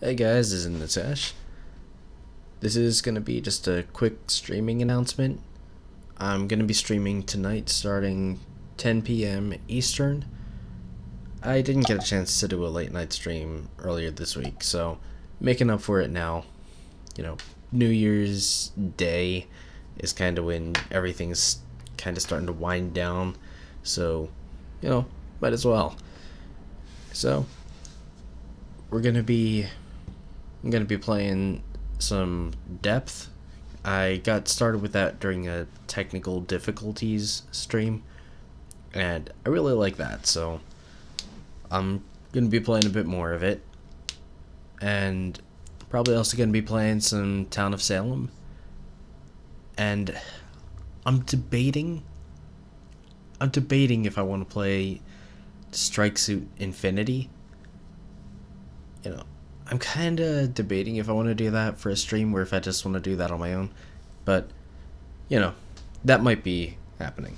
Hey guys, this is Natesh. This is going to be just a quick streaming announcement. I'm going to be streaming tonight starting 10 p.m. Eastern. I didn't get a chance to do a late night stream earlier this week, so making up for it now. You know, New Year's Day is kind of when everything's kind of starting to wind down, so, you know, might as well. So, we're going to be I'm going to be playing some depth. I got started with that during a technical difficulties stream, and I really like that, so I'm going to be playing a bit more of it. And probably also going to be playing some Town of Salem. And I'm debating I'm debating if I want to play Strike Suit Infinity. You know, I'm kind of debating if I want to do that for a stream or if I just want to do that on my own. But, you know, that might be happening.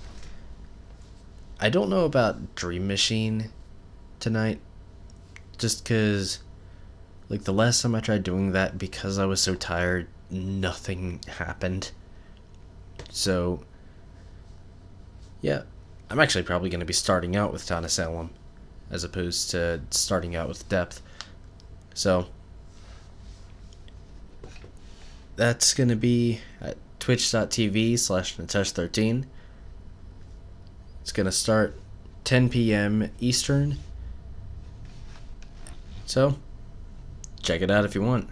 I don't know about Dream Machine tonight. Just because, like, the last time I tried doing that, because I was so tired, nothing happened. So, yeah, I'm actually probably going to be starting out with Town Salem as opposed to starting out with Depth. So that's going to be at twitch.tv slash Natesh13. It's going to start 10 p.m. Eastern. So check it out if you want.